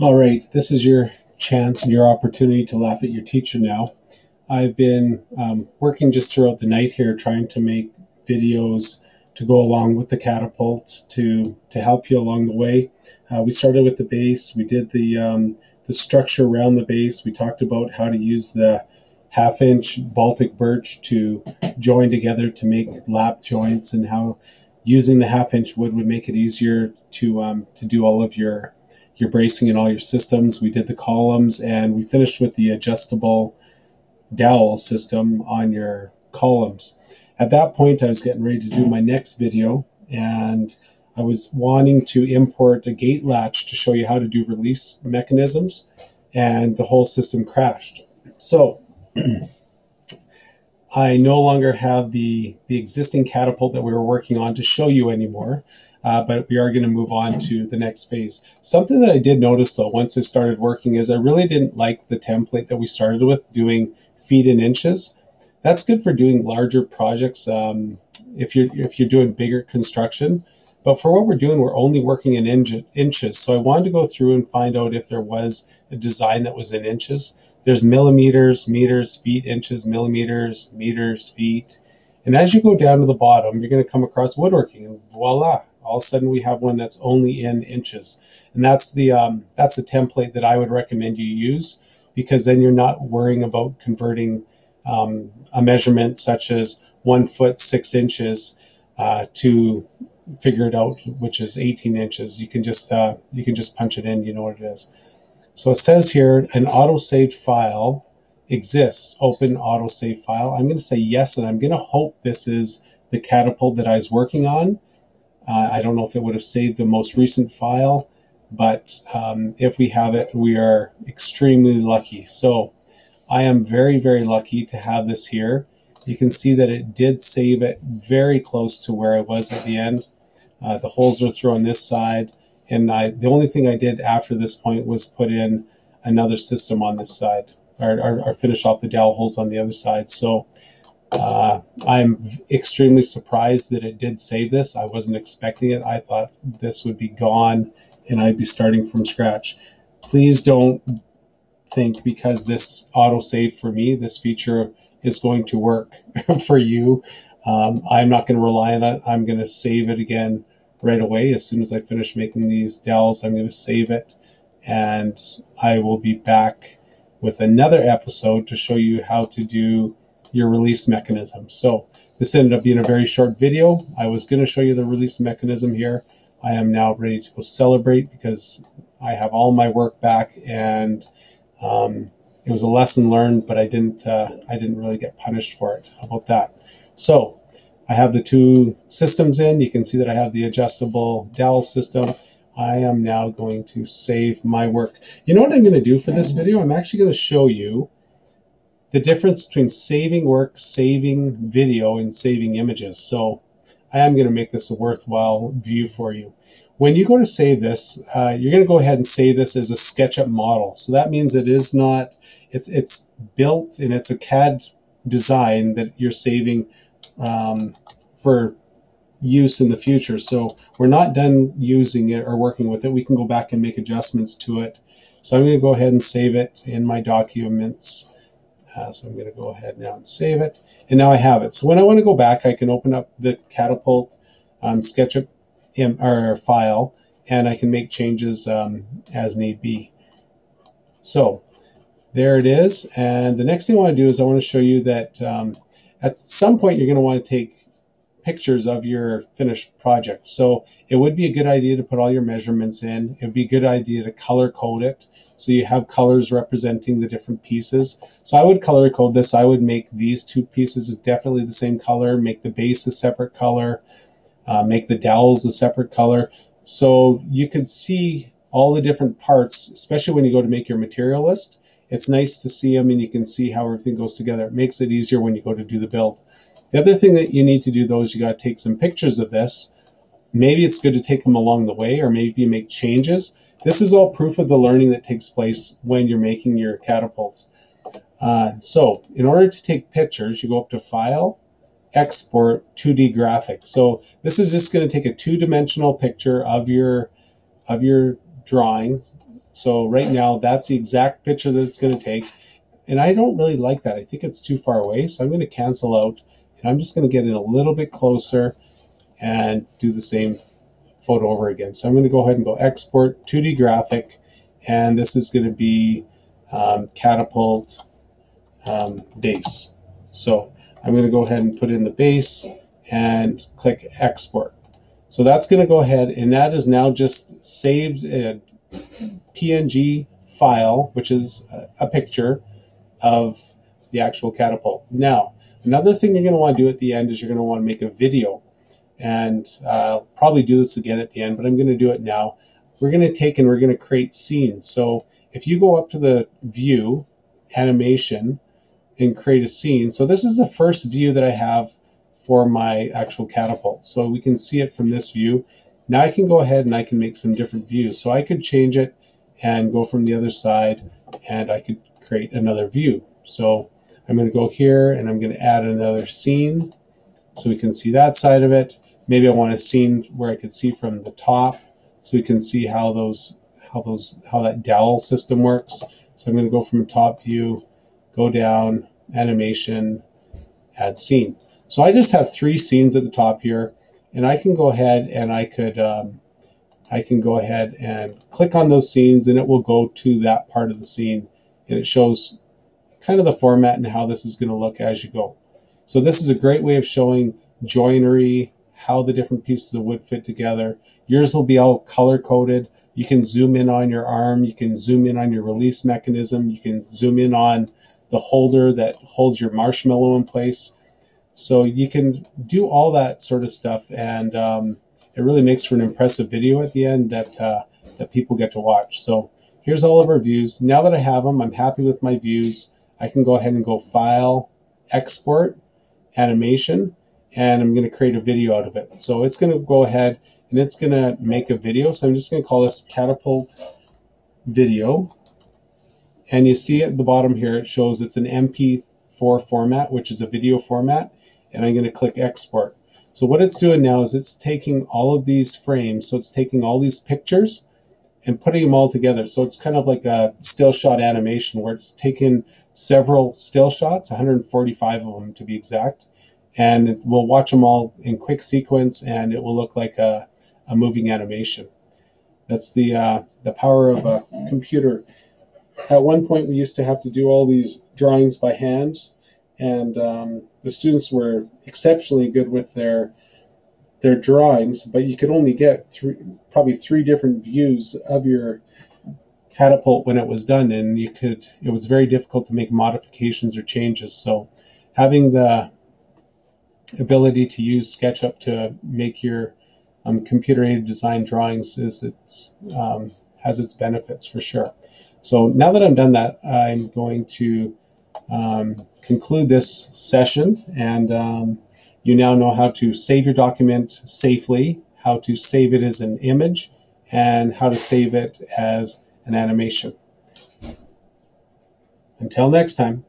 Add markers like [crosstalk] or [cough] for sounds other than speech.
All right, this is your chance and your opportunity to laugh at your teacher now. I've been um, working just throughout the night here trying to make videos to go along with the catapult to to help you along the way. Uh, we started with the base. We did the um, the structure around the base. We talked about how to use the half inch Baltic birch to join together to make lap joints and how using the half inch wood would make it easier to um, to do all of your your bracing in all your systems. We did the columns and we finished with the adjustable dowel system on your columns. At that point, I was getting ready to do my next video and I was wanting to import a gate latch to show you how to do release mechanisms and the whole system crashed. So [clears throat] I no longer have the, the existing catapult that we were working on to show you anymore uh, but we are going to move on to the next phase. Something that I did notice though, once I started working, is I really didn't like the template that we started with, doing feet and inches. That's good for doing larger projects um, if you're if you're doing bigger construction. But for what we're doing, we're only working in inch, inches. So I wanted to go through and find out if there was a design that was in inches. There's millimeters, meters, feet, inches, millimeters, meters, feet. And as you go down to the bottom, you're going to come across woodworking, and voila, all of a sudden we have one that's only in inches. And that's the um, that's the template that I would recommend you use because then you're not worrying about converting um, a measurement such as one foot six inches uh, to figure it out, which is 18 inches. You can just uh, you can just punch it in. You know what it is. So it says here an autosave file exists. Open autosave file. I'm going to say yes, and I'm going to hope this is the catapult that I was working on uh, I don't know if it would have saved the most recent file, but um, if we have it, we are extremely lucky. So I am very, very lucky to have this here. You can see that it did save it very close to where I was at the end. Uh, the holes are through on this side, and I, the only thing I did after this point was put in another system on this side, or, or, or finish off the dowel holes on the other side. So uh, I'm extremely surprised that it did save this. I wasn't expecting it. I thought this would be gone and I'd be starting from scratch. Please don't think because this auto save for me, this feature is going to work [laughs] for you. Um, I'm not going to rely on it. I'm going to save it again right away. As soon as I finish making these dowels, I'm going to save it and I will be back with another episode to show you how to do your release mechanism. So this ended up being a very short video. I was going to show you the release mechanism here. I am now ready to go celebrate because I have all my work back and um, it was a lesson learned, but I didn't uh, I didn't really get punished for it. How about that? So I have the two systems in. You can see that I have the adjustable dowel system. I am now going to save my work. You know what I'm going to do for this video? I'm actually going to show you the difference between saving work, saving video, and saving images. So I am going to make this a worthwhile view for you. When you go to save this, uh, you're going to go ahead and save this as a SketchUp model. So that means it is not, it's, it's built and it's a CAD design that you're saving um, for use in the future. So we're not done using it or working with it. We can go back and make adjustments to it. So I'm going to go ahead and save it in my documents. Uh, so I'm going to go ahead now and save it. And now I have it. So when I want to go back, I can open up the Catapult um, SketchUp or file, and I can make changes um, as need be. So there it is. And the next thing I want to do is I want to show you that um, at some point you're going to want to take pictures of your finished project. So it would be a good idea to put all your measurements in. It would be a good idea to color code it. So you have colors representing the different pieces. So I would color code this. I would make these two pieces definitely the same color, make the base a separate color, uh, make the dowels a separate color. So you can see all the different parts, especially when you go to make your material list. It's nice to see them and you can see how everything goes together. It makes it easier when you go to do the build. The other thing that you need to do though is you got to take some pictures of this. Maybe it's good to take them along the way or maybe you make changes. This is all proof of the learning that takes place when you're making your catapults. Uh, so in order to take pictures, you go up to File, Export 2D Graphic. So this is just going to take a two-dimensional picture of your of your drawing. So right now, that's the exact picture that it's going to take. And I don't really like that. I think it's too far away. So I'm going to cancel out and I'm just going to get it a little bit closer and do the same photo over again. So I'm going to go ahead and go export 2D graphic. And this is going to be um, catapult um, base. So I'm going to go ahead and put in the base and click export. So that's going to go ahead and that is now just saved a PNG file, which is a picture of the actual catapult. Now, another thing you're going to want to do at the end is you're going to want to make a video. And uh, I'll probably do this again at the end, but I'm going to do it now. We're going to take and we're going to create scenes. So if you go up to the view, animation, and create a scene. So this is the first view that I have for my actual catapult. So we can see it from this view. Now I can go ahead and I can make some different views. So I could change it and go from the other side and I could create another view. So I'm going to go here and I'm going to add another scene so we can see that side of it. Maybe I want a scene where I could see from the top so we can see how those how those how that dowel system works. So I'm going to go from top view, go down, animation, add scene. So I just have three scenes at the top here, and I can go ahead and I could um, I can go ahead and click on those scenes, and it will go to that part of the scene, and it shows kind of the format and how this is going to look as you go. So this is a great way of showing joinery, how the different pieces of wood fit together. Yours will be all color coded. You can zoom in on your arm. You can zoom in on your release mechanism. You can zoom in on the holder that holds your marshmallow in place. So you can do all that sort of stuff, and um, it really makes for an impressive video at the end that uh, that people get to watch. So here's all of our views. Now that I have them, I'm happy with my views. I can go ahead and go File, Export, Animation, and I'm going to create a video out of it. So it's going to go ahead and it's going to make a video. So I'm just going to call this Catapult Video. And you see at the bottom here, it shows it's an MP4 format, which is a video format and I'm going to click export. So what it's doing now is it's taking all of these frames, so it's taking all these pictures and putting them all together. So it's kind of like a still shot animation where it's taken several still shots, 145 of them to be exact, and we'll watch them all in quick sequence and it will look like a, a moving animation. That's the, uh, the power of a computer. At one point we used to have to do all these drawings by hand and um, the students were exceptionally good with their their drawings, but you could only get three, probably three different views of your catapult when it was done, and you could it was very difficult to make modifications or changes. So having the ability to use SketchUp to make your um, computer-aided design drawings is it's um, has its benefits for sure. So now that I'm done that, I'm going to um, conclude this session and um, you now know how to save your document safely, how to save it as an image, and how to save it as an animation. Until next time.